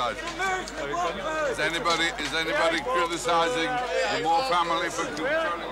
criticising? Is anybody is anybody criticising the Moore family for controlling?